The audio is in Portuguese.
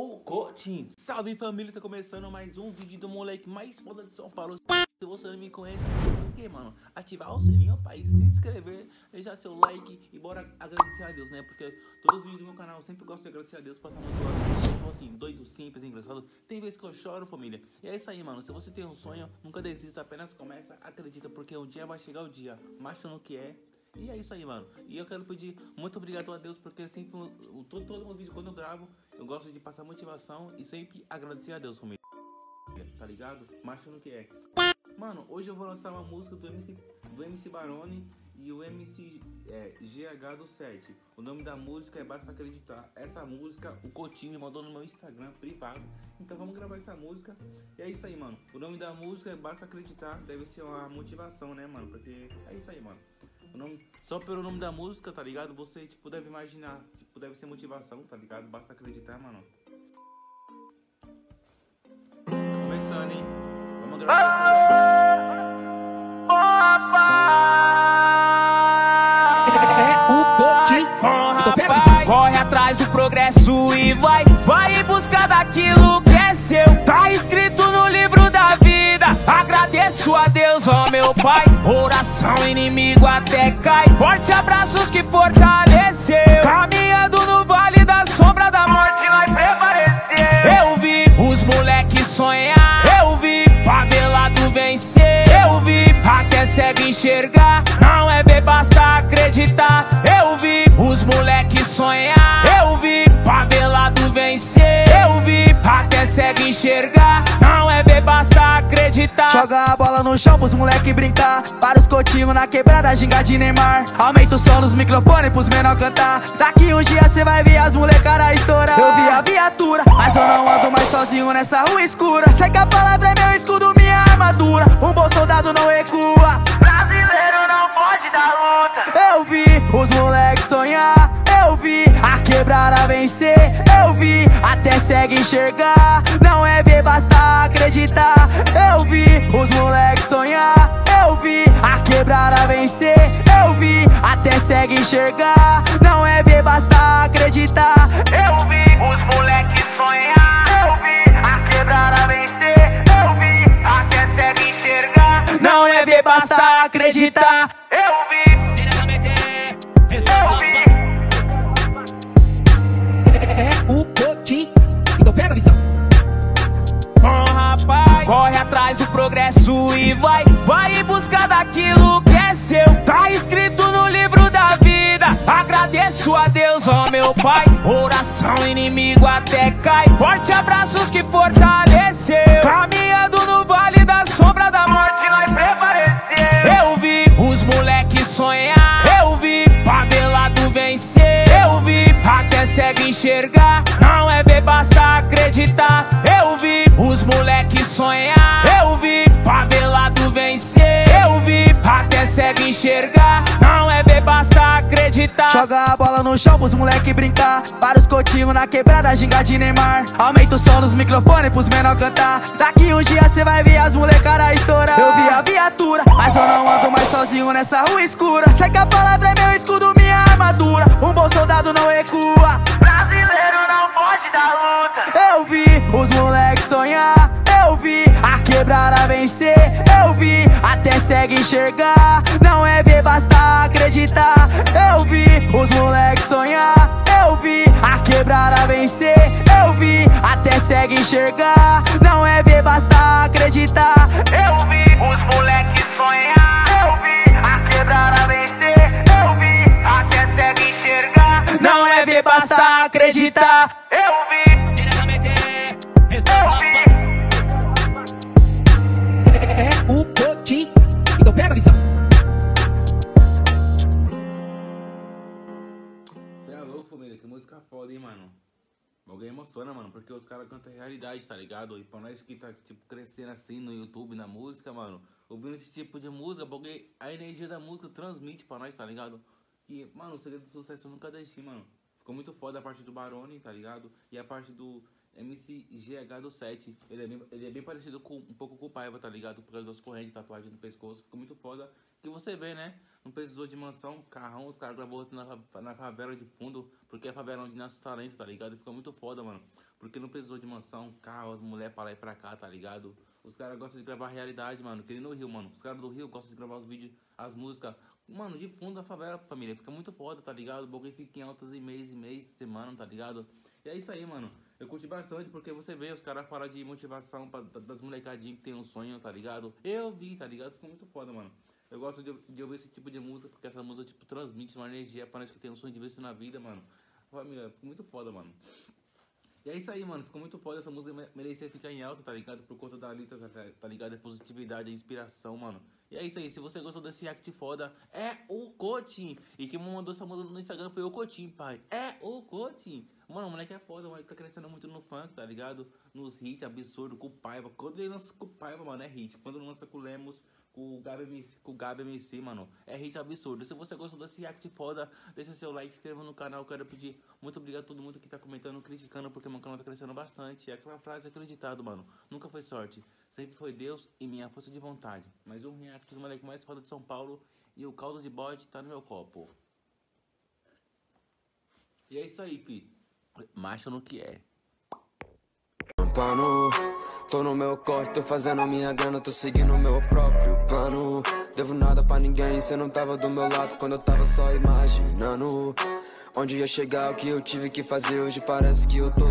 o Cotinho. Salve família, tá começando mais um vídeo do moleque mais foda de São Paulo. Se você não me conhece, o que, mano? Ativar o sininho pra se inscrever, deixar seu like e bora agradecer a Deus, né? Porque todo vídeo do meu canal eu sempre gosto de agradecer a Deus, passar motivação. Eu sou assim, doido, simples, engraçado. Tem vezes que eu choro, família. E é isso aí, mano. Se você tem um sonho, nunca desista, apenas começa, acredita, porque um dia vai chegar o dia. Marcha no que é, e é isso aí, mano. E eu quero pedir muito obrigado a Deus, porque sempre, todo, todo vídeo quando eu gravo, eu gosto de passar motivação e sempre agradecer a Deus, família. Tá ligado? Marcha no que é. Mano, hoje eu vou lançar uma música do MC, do MC Barone e o MC é, GH do 7. O nome da música é Basta Acreditar. Essa música o Coutinho me mandou no meu Instagram privado. Então vamos gravar essa música. E é isso aí, mano. O nome da música é Basta Acreditar. Deve ser uma motivação, né, mano? Porque é isso aí, mano. Nome, só pelo nome da música, tá ligado? Você, tipo, deve imaginar. Tipo, deve ser motivação, tá ligado? Basta acreditar, mano. Tá começando, hein? Vamos gravar esse É o Cotim. Então corre atrás do progresso e vai, vai em busca daquilo que é seu. A Deus, ó meu Pai. Oração inimigo até cai. Forte abraços que fortaleceu. Caminhando no vale da sombra da morte, nós prevalecer. Eu vi os moleques sonhar. Eu vi favelado vencer. Eu vi até cego enxergar. Não é ver, basta acreditar. Eu vi os moleques sonhar. Eu vi favelado vencer. Eu vi até cego enxergar. Não é ver, basta acreditar. Joga a bola no chão pros moleque brincar. Para os cotinhos na quebrada, ginga de Neymar. Aumenta o som nos microfones pros menor cantar. Daqui uns dias cê vai ver as molecada estourar. Eu vi a viatura, mas eu não ando mais sozinho nessa rua escura. Sei que a palavra é meu escudo, minha armadura. Um bom soldado não recua. Brasileiro não pode dar luta. Eu vi os moleques sonhar. Vi a quebrada vencer. Eu vi até segue enxergar. Não é ver, basta acreditar. Eu vi os moleques sonhar. Eu vi a quebrada vencer. Eu vi até segue enxergar. Não é ver, basta acreditar. Eu vi os moleques sonhar. Eu vi a quebrada vencer. Eu vi até cego enxergar. Não é ver, basta acreditar. Vai, vai em busca daquilo que é seu. Tá escrito no livro da vida. Agradeço a Deus, ó meu Pai. Oração inimigo até cai. Forte abraços que fortaleceu. Caminhando no vale da sombra da morte, nós prevalecer. Eu vi os moleques sonhar. Eu vi favelado vencer. Eu vi até cego enxergar. Não é ver, basta acreditar. Enxergar. Não é ver, basta acreditar. Joga a bola no chão pros moleque brincar. Para os cotinhos na quebrada, ginga de Neymar. Aumenta o som nos microfones pros menor cantar. Daqui uns dias cê vai ver as molecada estourar. Eu vi a viatura, mas eu não ando mais sozinho nessa rua escura. Sei que a palavra é meu escudo, minha armadura. Um bom soldado não recua. Quebrada vencer. Eu vi até segue enxergar. Não é ver, basta acreditar. Eu vi os moleques sonhar. Eu vi a quebrada vencer. Eu vi até segue enxergar. Não é ver, basta acreditar. Eu vi os moleques sonhar. Eu vi a quebrada vencer. Eu vi até cego enxergar. Não é ver, basta acreditar. Eu. Mano. Alguém emociona, mano, porque os caras cantam realidade, tá ligado? E pra nós que tá, tipo, crescendo assim no YouTube, na música, mano, ouvindo esse tipo de música, porque a energia da música transmite pra nós, tá ligado? E, mano, o segredo do sucesso eu nunca deixei, mano. Ficou muito foda a parte do Barone, tá ligado? E a parte do MC GH do 7. Ele é bem, ele é bem parecido com um pouco com o Paiva, tá ligado? Por causa das correntes, tatuagem no pescoço. Ficou muito foda. Que você vê, né? Não precisou de mansão, carrão, os caras gravou na, na favela de fundo, porque é a favela onde nasce o talento, tá ligado? Ficou muito foda, mano. Porque não precisou de mansão, carro, as mulheres pra lá e pra cá, tá ligado? Os caras gostam de gravar realidade, mano. Que nem no Rio, mano. Os caras do Rio gostam de gravar os vídeos, as músicas. Mano, de fundo da favela, família. Fica muito foda, tá ligado? O bagulho fica em altas em mês e mês, semana, tá ligado? E é isso aí, mano. Eu curti bastante porque você vê os caras falam de motivação pra, das molecadinhas que tem um sonho, tá ligado? Eu vi, tá ligado? Ficou muito foda, mano. Eu gosto de, de, ouvir esse tipo de música porque essa música, tipo, transmite uma energia. Parece que tem um sonho de ver isso na vida, mano. Família, ficou muito foda, mano. E é isso aí, mano. Ficou muito foda. Essa música merecia ficar em alta, tá ligado? Por conta da letra, tá, tá ligado? É positividade, é inspiração, mano. E é isso aí. Se você gostou desse act foda, é o Cotim. E quem mandou essa música no Instagram foi o Cotim, pai. É o Cotim. Mano, o moleque é foda, o moleque tá crescendo muito no funk, tá ligado? Nos hits absurdo, com o Paiva. Quando ele lança com o Paiva, mano, é hit. Quando lança com o Lemos com o Gabi MC, com o Gabi MC, mano. É hit absurdo. Se você gostou desse react foda, deixa seu like, inscreva no canal. Quero pedir muito obrigado a todo mundo que tá comentando, criticando, porque meu canal tá crescendo bastante. É aquela frase, aquele ditado, mano. Nunca foi sorte, sempre foi Deus e minha força de vontade. Mais um react dos moleques mais foda de São Paulo e o caldo de bode tá no meu copo. E é isso aí, fi. Marcha no que é. Pano. Tô no meu corte, tô fazendo minha grana, tô seguindo o meu próprio plano. Devo nada pra ninguém, cê não tava do meu lado quando eu tava só imaginando. Onde ia chegar, o que eu tive que fazer, hoje parece que eu tô.